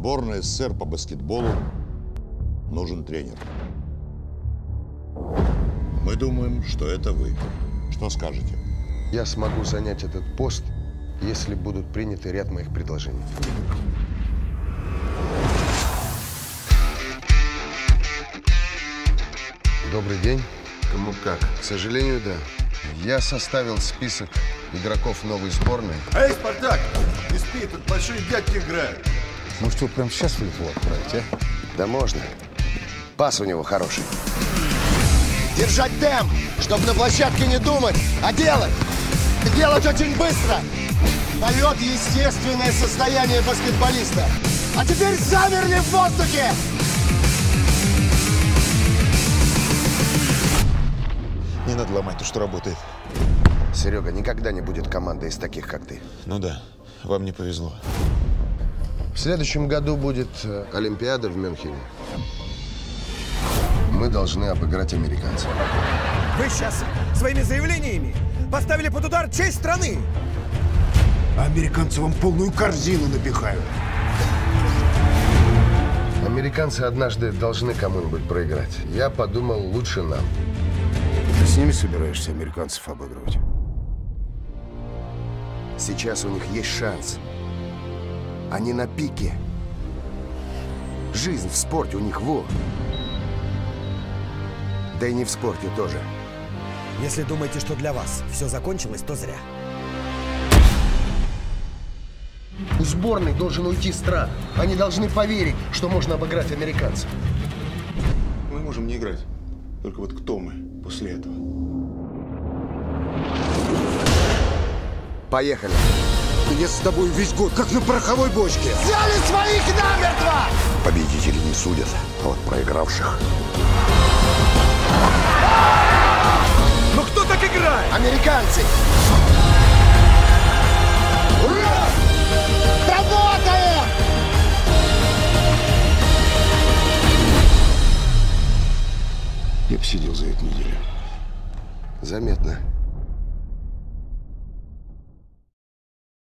Сборной СССР по баскетболу нужен тренер. Мы думаем, что это вы. Что скажете? Я смогу занять этот пост, если будут приняты ряд моих предложений. Добрый день. Кому как? К сожалению, да. Я составил список игроков новой сборной. Эй, Спартак! Не спи, тут большие дядьки играют. Может, его прямо сейчас в Литву отправить, а? Да можно. Пас у него хороший. Держать темп, чтобы на площадке не думать, а делать. Делать очень быстро. Дает естественное состояние баскетболиста. А теперь замерли в воздухе. Не надо ломать то, что работает. Серега, никогда не будет команды из таких, как ты. Ну да, вам не повезло. В следующем году будет э, Олимпиада в Мюнхене. Мы должны обыграть американцев. Вы сейчас своими заявлениями поставили под удар честь страны. Американцы вам полную корзину напихают. Американцы однажды должны кому-нибудь проиграть. Я подумал, лучше нам. Ты с ними собираешься американцев обыгрывать? Сейчас у них есть шанс. Они на пике. Жизнь в спорте у них во. Да и не в спорте тоже. Если думаете, что для вас все закончилось, то зря. У сборной должен уйти страх. Они должны поверить, что можно обыграть американцев. Мы можем не играть. Только вот кто мы после этого? Поехали. Я с тобой весь год, как на пороховой бочке. Взяли своих намертво. Победители не судят, а вот проигравших. Ну кто так играет? Американцы. Ура! Работаем! Я посидел за эту неделю. Заметно.